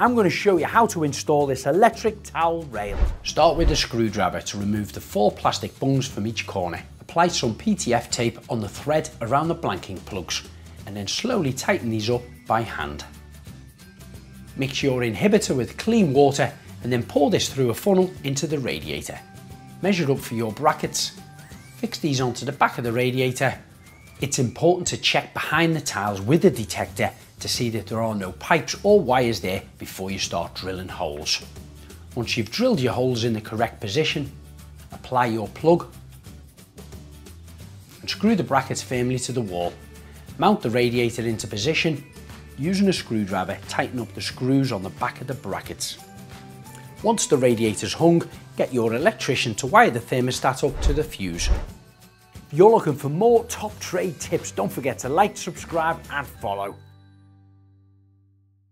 I'm going to show you how to install this electric towel rail. Start with a screwdriver to remove the four plastic bungs from each corner. Apply some PTFE tape on the thread around the blanking plugs and then slowly tighten these up by hand. Mix your inhibitor with clean water and then pour this through a funnel into the radiator. Measure up for your brackets, fix these onto the back of the radiator. It's important to check behind the tiles with the detector to see that there are no pipes or wires there before you start drilling holes. Once you've drilled your holes in the correct position, apply your plug and screw the brackets firmly to the wall. Mount the radiator into position. Using a screwdriver, tighten up the screws on the back of the brackets. Once the radiator's hung, get your electrician to wire the thermostat up to the fuse. If you're looking for more top trade tips, don't forget to like, subscribe and follow.